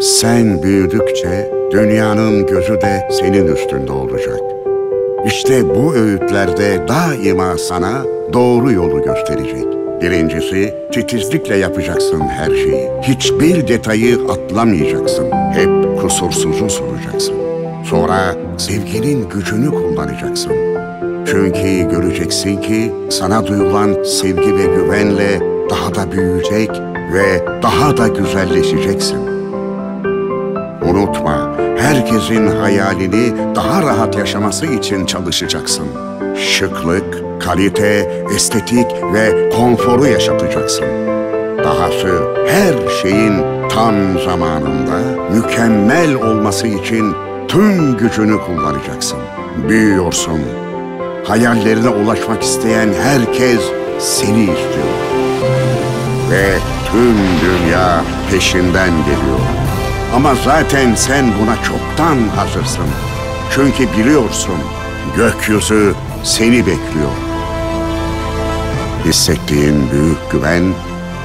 Sen büyüdükçe dünyanın gözü de senin üstünde olacak. İşte bu öğütlerde daima sana doğru yolu gösterecek. Birincisi, titizlikle yapacaksın her şeyi. Hiçbir detayı atlamayacaksın. Hep kusursuzu sunacaksın. Sonra sevginin gücünü kullanacaksın. Çünkü göreceksin ki sana duyulan sevgi ve güvenle daha da büyüyecek ve daha da güzelleşeceksin. Unutma, herkesin hayalini daha rahat yaşaması için çalışacaksın. Şıklık, kalite, estetik ve konforu yaşatacaksın. Dahası her şeyin tam zamanında mükemmel olması için tüm gücünü kullanacaksın. Büyüyorsun. Hayallerine ulaşmak isteyen herkes seni istiyor. Ve tüm dünya peşinden geliyor. Ama zaten sen buna çoktan hazırsın. Çünkü biliyorsun gökyüzü seni bekliyor. Hissettiğin büyük güven,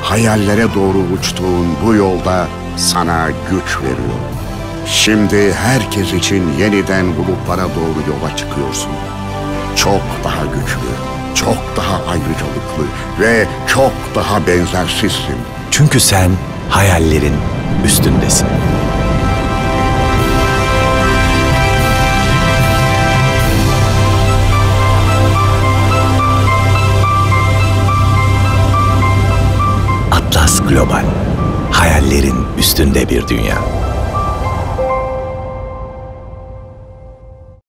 hayallere doğru uçtuğun bu yolda sana güç veriyor. Şimdi herkes için yeniden bulutlara doğru yola çıkıyorsun. Çok daha güçlü, çok daha ayrıcalıklı ve çok daha benzersizsin. Çünkü sen hayallerin üstündesin. Atlas Global. Hayallerin üstünde bir dünya.